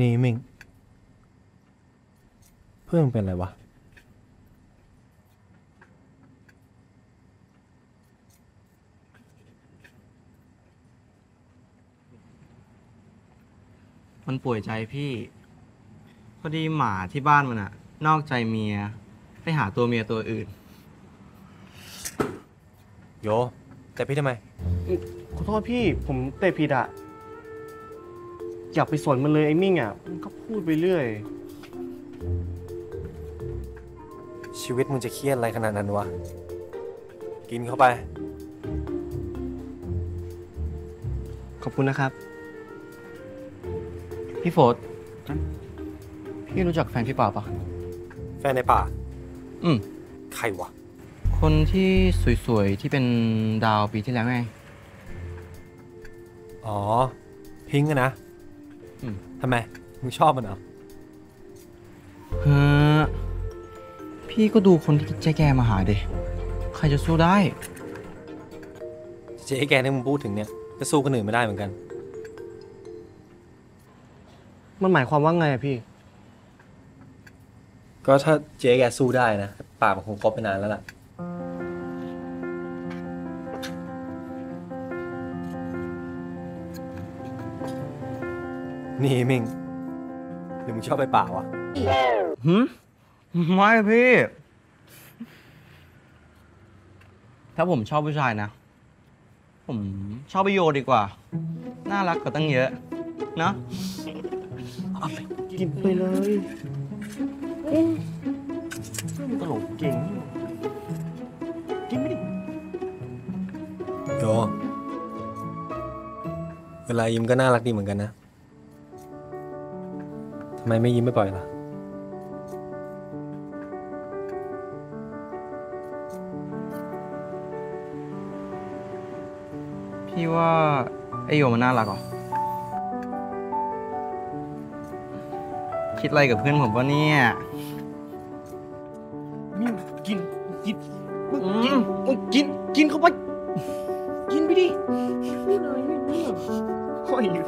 นี่มิงเพื่อนมึงเป็นอะไรวะ มันป่วยใจพี่ พอดีหมาที่บ้านมันอะนอกใจเมีย ไปหาตัวเมียตัวอื่น โย แต่พี่ทำไม ขอโทษพี่ผมเตะผิดอะ อย่าไปสนมันเลยไอ้มิ่งอะมันก็พูดไปเรื่อย ชีวิตมึงจะเครียดอะไรขนาดนั้นวะ กินเข้าไป ขอบคุณนะครับ พี่โฟดพี่รู้จักแฟนพี่เปล่าปะแฟนในป่า อืม ใครวะ คนที่สวยๆ ที่เป็นดาวปีที่แล้วไง อ๋อ พิงค์อะนะอืม ทำไม มึงชอบมันเหรอเฮ้อพี่ก็ดูคนที่ใจแกมาหาเดใครจะสู้ได้ เจ๊แกที่มึงพูดถึงเนี่ยก็สู้คนอื่นไม่ได้เหมือนกัน มันหมายความว่าไงอะพี่ ก็ถ้าเจ๊แกสู้ได้นะป่ามันคงครบไปนานแล้วล่ะ นี่มิงหรือมึงชอบไปป่าวะหืมไม่พี่ ถ้าผมชอบผู้ชายนะ ผมชอบไปโยดีกว่า น่ารักกว่าตั้งเยอะเนอะกินไปเลยอืมตลกเก่ง กินไม่ดิโยเวลายิ้มก็น่ารักดีเหมือนกันนะทำ ไมไม่ยิ้มไม่ปล่อยล่ะพี่ว่าไอโยมันน่ารักเหรอ คิดอะไรกับเพื่อนผมวะเนี่ยมิ่งกิน กินมึงอืมกินมึงกิน กินเข้าไป กินไปดิไม่เลยไม่เลยค่อยอยู่